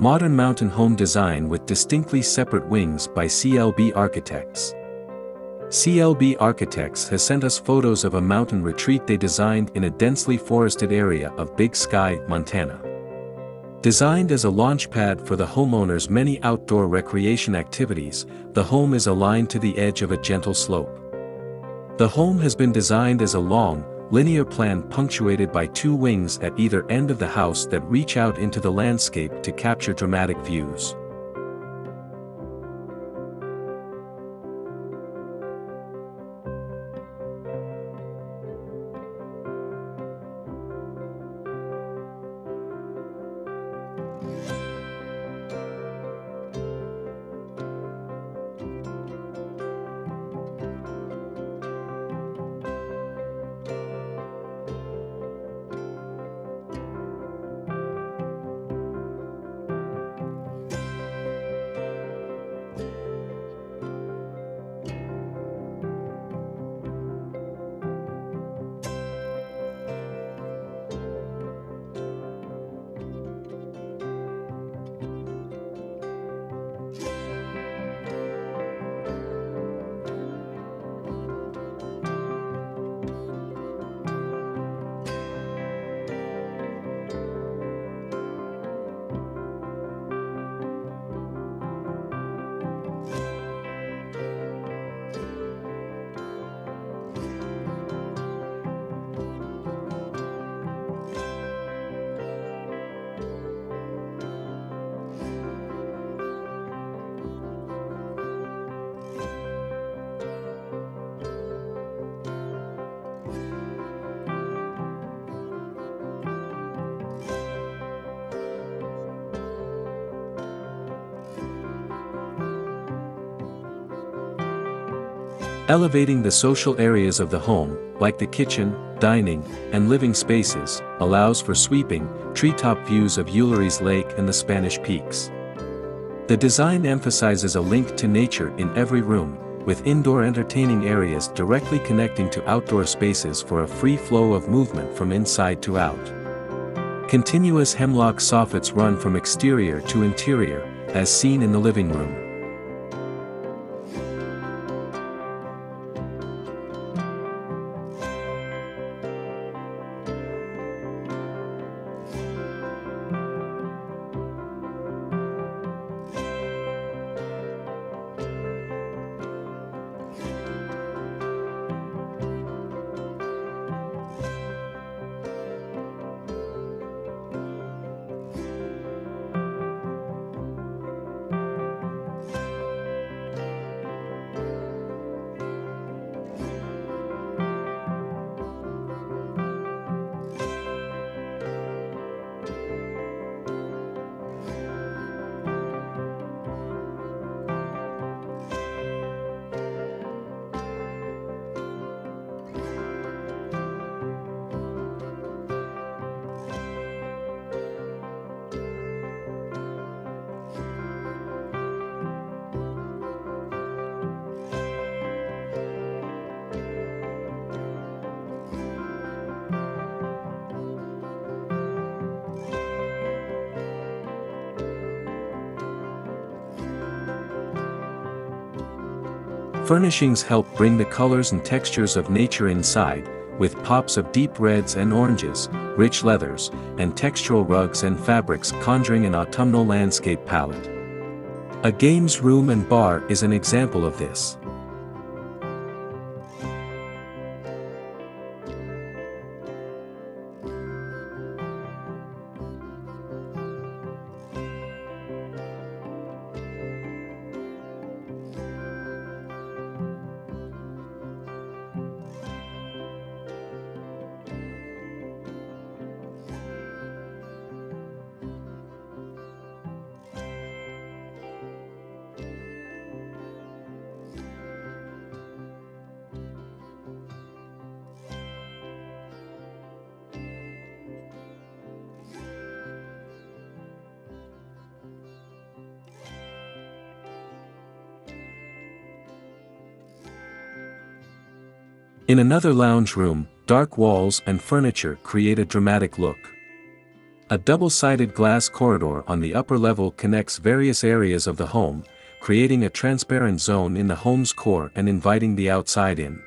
Modern mountain home design with distinctly separate wings by CLB Architects. CLB Architects has sent us photos of a mountain retreat they designed in a densely forested area of Big Sky, Montana. Designed as a launch pad for the homeowner's many outdoor recreation activities, the home is aligned to the edge of a gentle slope. The home has been designed as a long, linear plan punctuated by two wings at either end of the house that reach out into the landscape to capture dramatic views. Elevating the social areas of the home, like the kitchen, dining, and living spaces, allows for sweeping, treetop views of Ulery's Lake and the Spanish Peaks. The design emphasizes a link to nature in every room, with indoor entertaining areas directly connecting to outdoor spaces for a free flow of movement from inside to out. Continuous hemlock soffits run from exterior to interior, as seen in the living room. Furnishings help bring the colors and textures of nature inside, with pops of deep reds and oranges, rich leathers, and textural rugs and fabrics conjuring an autumnal landscape palette. A games room and bar is an example of this. In another lounge room, dark walls and furniture create a dramatic look. A double-sided glass corridor on the upper level connects various areas of the home, creating a transparent zone in the home's core and inviting the outside in.